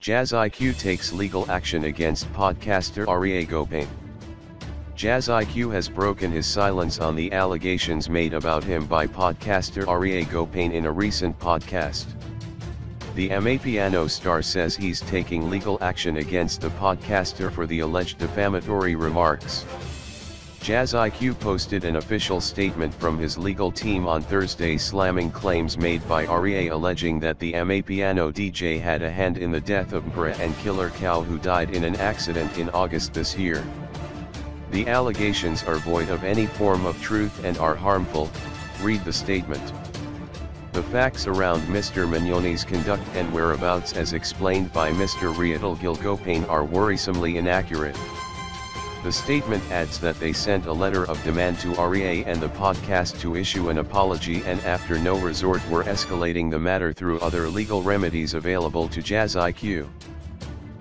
JazziQ takes legal action against podcaster Rea Gopane. Jazz IQ has broken his silence on the allegations made about him by podcaster Rea Gopane in a recent podcast. The Amapiano star says he's taking legal action against the podcaster for the alleged defamatory remarks. JazziQ posted an official statement from his legal team on Thursday slamming claims made by Rea alleging that the Amapiano DJ had a hand in the death of Mpura and Killer Kau who died in an accident in August this year. The allegations are void of any form of truth and are harmful, read the statement. The facts around Mr. Manyoni's conduct and whereabouts as explained by Mr. Riatal Gilgopain are worrisomely inaccurate. The statement adds that they sent a letter of demand to Rea and the podcast to issue an apology and after no resort were escalating the matter through other legal remedies available to JazziQ.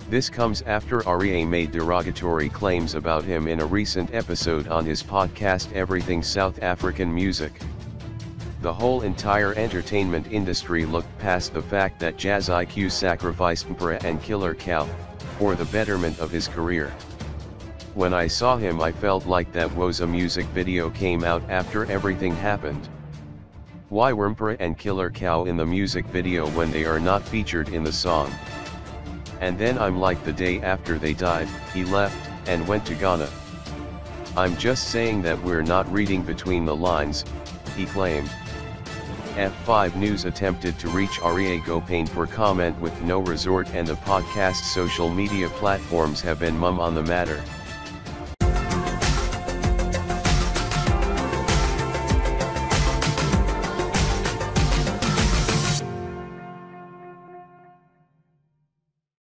This comes after Rea made derogatory claims about him in a recent episode on his podcast Everything South African Music. The whole entire entertainment industry looked past the fact that JazziQ sacrificed Mpura and Killer Kau, for the betterment of his career. When I saw him I felt like that was a music video came out after everything happened. Why were Mpura and Killer Kau in the music video when they are not featured in the song? And then I'm like the day after they died, he left, and went to Ghana. I'm just saying that we're not reading between the lines, he claimed. F5 News attempted to reach Rea Gopane for comment with no resort and the podcast's social media platforms have been mum on the matter.